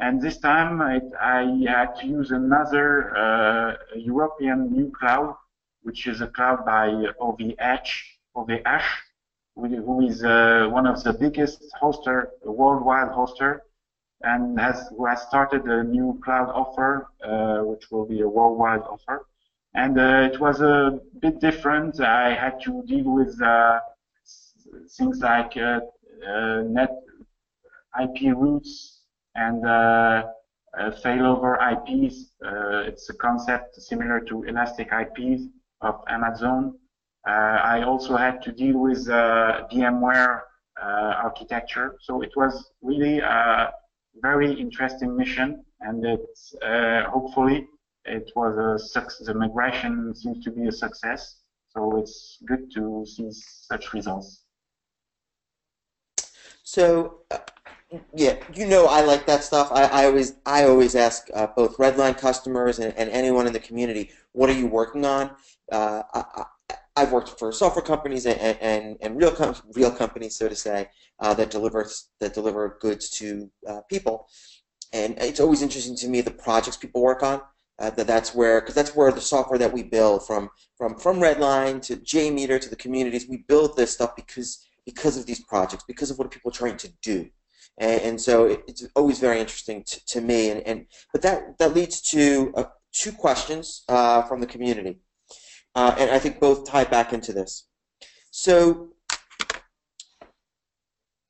And this time it, I had to use another uh, European new cloud, which is a cloud by OVH, OVH who is uh, one of the biggest hoster, worldwide hoster, and has who has started a new cloud offer, uh, which will be a worldwide offer. And uh, it was a bit different. I had to deal with uh, things like uh, uh, net IP routes and failover IPs. it's a concept similar to elastic IPs of Amazon. I also had to deal with VMware architecture. So it was really a very interesting mission, and uh, hopefully it was a success. The migration seems to be a success, so it's good to see such results. So, uh, yeah, you know, I like that stuff. I, I always, I always ask uh, both Redline customers and, and, anyone in the community, what are you working on? Uh, I've worked for software companies and, and, and real com real companies, so to say, uh, that deliver that deliver goods to uh, people. And it's always interesting to me the projects people work on. Uh, that that's where because that's where the software that we build from from from Redline to JMeter to the communities we build this stuff because because of these projects because of what people are trying to do. And, and so it, it's always very interesting to, to me. And, and but that that leads to uh, two questions uh, from the community uh, and I think both tie back into this. So,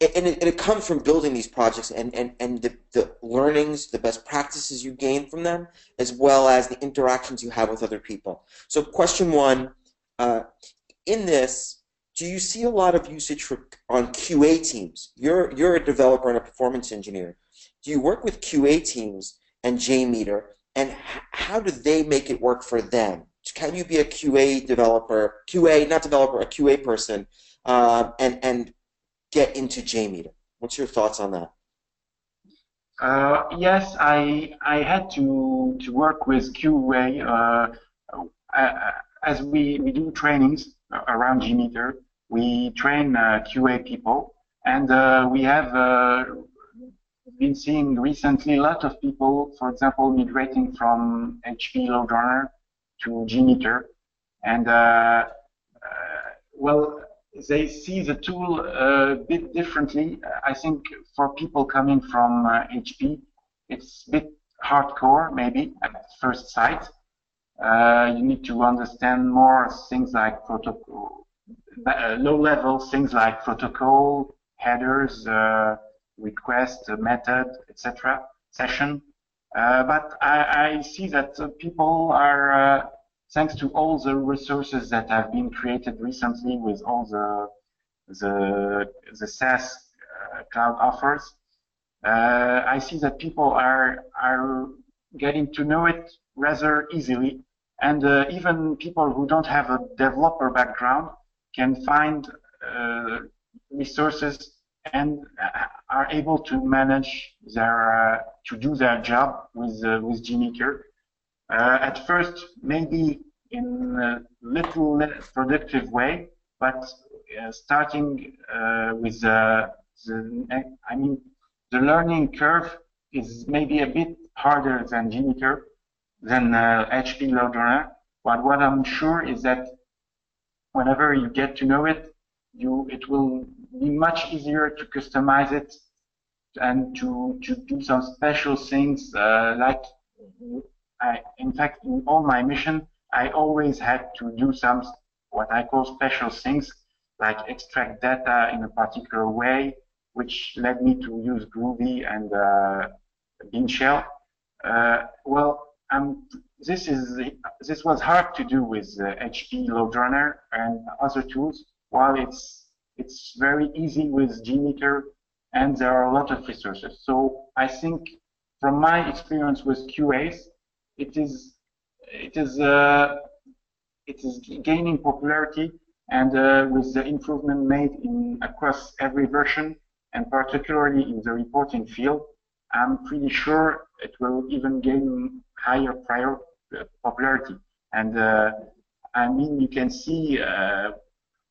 and it, and it comes from building these projects and, and, and the, the learnings, the best practices you gain from them, as well as the interactions you have with other people. So question one, uh, in this, do you see a lot of usage for, on QA teams? You're, you're a developer and a performance engineer. Do you work with QA teams and JMeter, and how do they make it work for them? Can you be a QA developer, QA, not developer, a QA person, uh, and, and get into JMeter? What's your thoughts on that? Uh, yes, I I had to to work with QA uh, uh, as we, we do trainings around JMeter. We train uh, QA people, and uh, we have been seeing recently a lot of people, for example, migrating from HP LoadRunner to JMeter. and uh, well, they see the tool a bit differently. I think for people coming from HP, it's a bit hardcore maybe at first sight. Uh, you need to understand more things like protocol, uh, low level things like protocol, headers, uh, request, method, etc., session. Uh, but I, I, see that people are, uh, thanks to all the resources that have been created recently with all the the, the SaaS uh, cloud offers, I see that people are are getting to know it rather easily. And uh, even people who don't have a developer background can find uh, resources and uh, are able to manage their uh, to do their job with uh, with JMeter. Uh, at first, maybe in a little less productive way, but starting with the I mean the learning curve is maybe a bit harder than JMeter than uh, HP LoadRunner. But what I'm sure is that whenever you get to know it, you it will be much easier to customize it and to to do some special things uh, like I, in fact in all my mission I always had to do some what I call special things like extract data in a particular way which led me to use Groovy and uh, Bean Shell. Uh, well, um, this is this was hard to do with uh, HP LoadRunner and other tools. While it's it's very easy with JMeter, and there are a lot of resources. So I think, from my experience with QAs, it is it is uh, it is gaining popularity, and uh, with the improvement made in across every version, and particularly in the reporting field, I'm pretty sure it will even gain higher prior uh, popularity. And uh, I mean, you can see uh,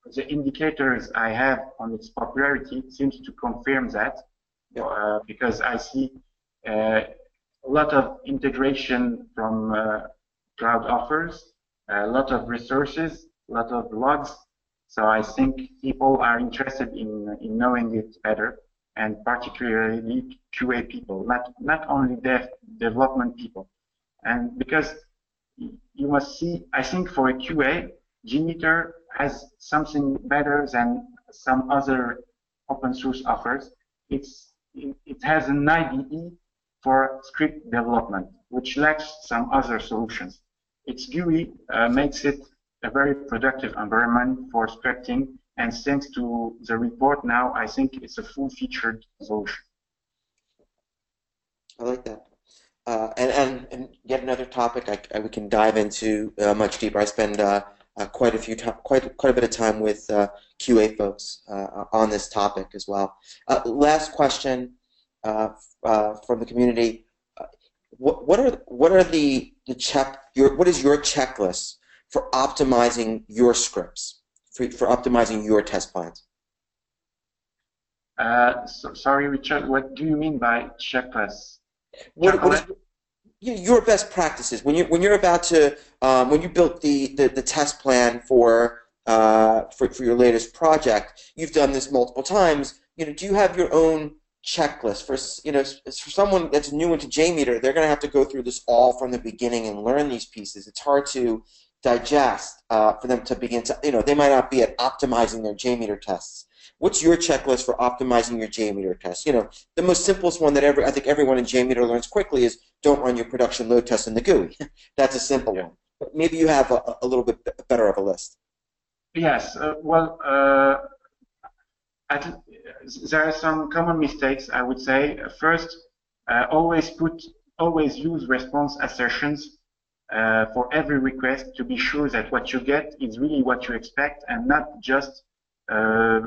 the indicators I have on its popularity seems to confirm that uh, because I see uh, a lot of integration from uh, cloud offers, a lot of resources, a lot of logs. So I think people are interested in, in knowing it better and particularly QA people, not, not only dev, development people. And because you must see, I think for a QA, JMeter has something better than some other open source offers. It's, it has an IDE for script development, which lacks some other solutions. Its GUI uh, makes it a very productive environment for scripting, and thanks to the report now, I think it's a full-featured solution. I like that. Uh, and, and, and yet another topic I, I, we can dive into uh, much deeper. I spend uh Uh, quite a few quite quite a bit of time with uh, QA folks uh, on this topic as well. Uh, last question uh, from the community: what, what are what are the the check your what is your checklist for optimizing your scripts for, for optimizing your test plans? So, sorry, Richard. What do you mean by checklist? What, what is your best practices when you when you're about to um, when you built the, the, the test plan for, uh, for for your latest project? You've done this multiple times. You know, do you have your own checklist for you know for someone that's new into JMeter? They're going to have to go through this all from the beginning and learn these pieces. It's hard to digest uh, for them to begin to you know they might not be at optimizing their JMeter tests what's your checklist for optimizing your JMeter test? You know, the most simplest one that every, I think everyone in JMeter learns quickly is don't run your production load test in the GUI. That's a simple one. But maybe you have a, a little bit better of a list. Yes. Uh, well, uh, there are some common mistakes, I would say. First, uh, always put, always use response assertions uh, for every request to be sure that what you get is really what you expect and not just uh,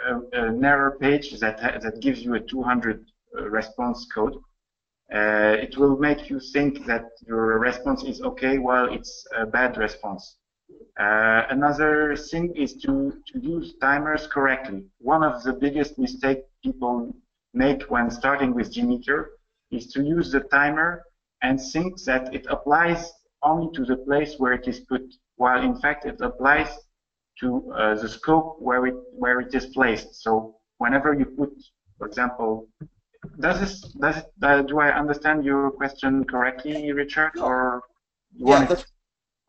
a, an error page that that gives you a 200 uh, response code. Uh, it will make you think that your response is okay while it's a bad response. Uh, another thing is to, to use timers correctly. One of the biggest mistakes people make when starting with JMeter is to use the timer and think that it applies only to the place where it is put. while in fact it applies to uh, the scope where it where it is placed. So whenever you put, for example, does this does it, uh, do I understand your question correctly, Richard, or yeah,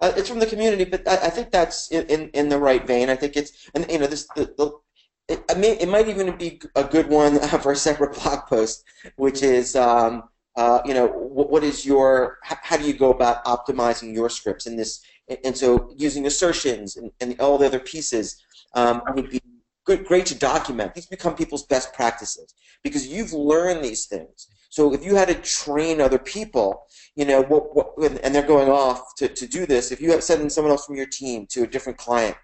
uh, it's from the community, but I, I think that's in, in, in the right vein. I think it's and you know this the, the it, I mean, it might even be a good one for a separate blog post, which is, um, uh, you know, what, what is your, how do you go about optimizing your scripts in this, and so using assertions and, and all the other pieces um, would be good, great to document. These become people's best practices because you've learned these things. So if you had to train other people, you know, what, what, and they're going off to, to do this, if you have someone else from your team to a different client,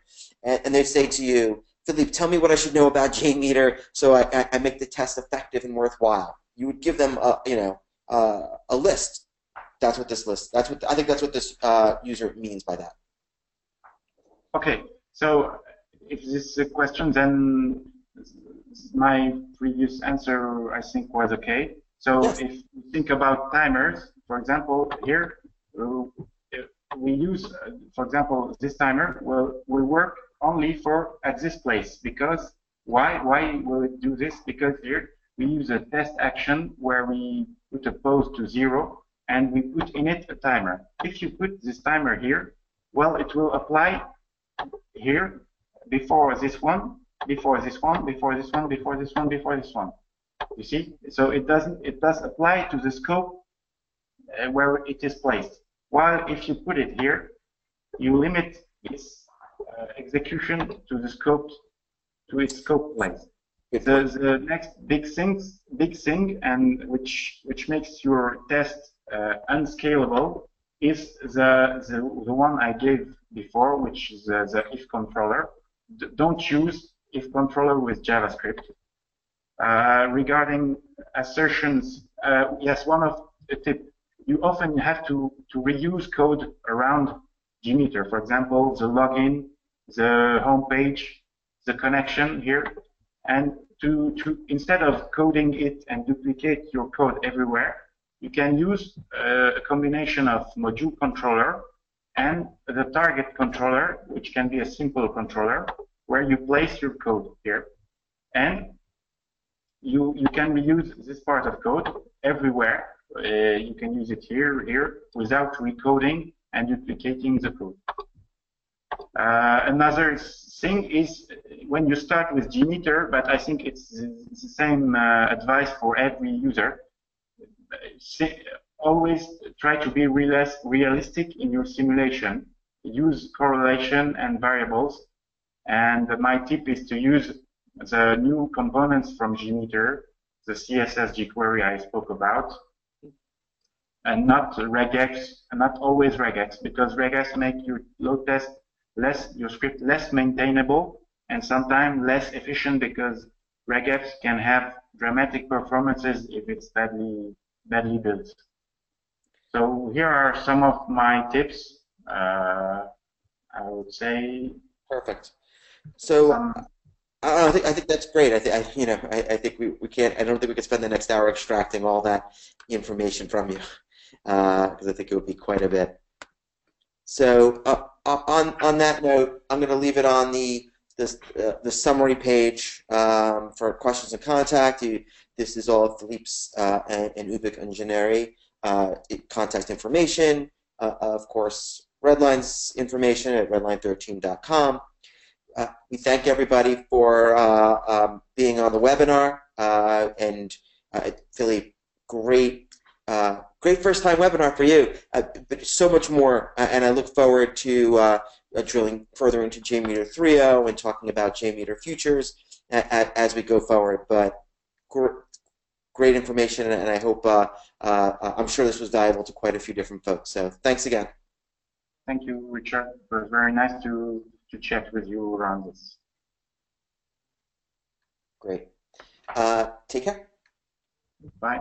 and, and they say to you, Philippe, tell me what I should know about JMeter so I, I, I make the test effective and worthwhile. You would give them, a, you know, uh, a list. That's what this list. That's what I think. That's what this uh, user means by that. Okay. So if this is a question, then my previous answer I think was okay. So yes. if you think about timers, for example, here uh, we use, uh, for example, this timer will will work only for at this place because why why will it do this? Because here we use a test action where we put a pose to zero and we put in it a timer. If you put this timer here, well, it will apply here before this one, before this one, before this one, before this one, before this one. You see? So it doesn't it does apply to the scope uh, where it is placed. While if you put it here, you limit its uh, execution to the scope to its scope length. The, the next big thing, big thing, and which which makes your test uh, unscalable is the, the the one I gave before, which is the, the if controller. D don't use if controller with JavaScript. Uh, regarding assertions, uh, yes, one of the tip you often have to to reuse code around JMeter. For example, the login the home page, the connection here, and to, to instead of coding it and duplicate your code everywhere, you can use uh, a combination of module controller and the target controller, which can be a simple controller, where you place your code here. And you, you can reuse this part of code everywhere. Uh, you can use it here, here, without recoding and duplicating the code. Uh, another thing is when you start with JMeter, but I think it's the same uh, advice for every user. Always try to be realistic in your simulation. Use correlation and variables. And my tip is to use the new components from JMeter, the CSS jQuery I spoke about, and not regex, and not always regex, because regex make your load test less your script less maintainable and sometimes less efficient because regex can have dramatic performances if it's badly badly built. So here are some of my tips. Uh, I would say perfect. So um, I think I think that's great. I think I, you know I, I think we, we can't. I don't think we could spend the next hour extracting all that information from you because uh, I think it would be quite a bit. So uh, on on that note, I'm going to leave it on the this, uh, the summary page um, for questions and contact. You, this is all Philippe's uh, and, and UBIK Engineering uh, contact information. Uh, of course, Redline's information at redline13.com. Uh, we thank everybody for uh, um, being on the webinar. and Philippe, great uh, great first time webinar for you, uh, but so much more. Uh, and I look forward to drilling further into JMeter 3.0 and talking about JMeter futures as we go forward. But great information, and I hope uh, uh, I'm sure this was valuable to quite a few different folks. So thanks again. Thank you, Richard. It was very nice to, to chat with you around this. Great. Uh, take care. Bye.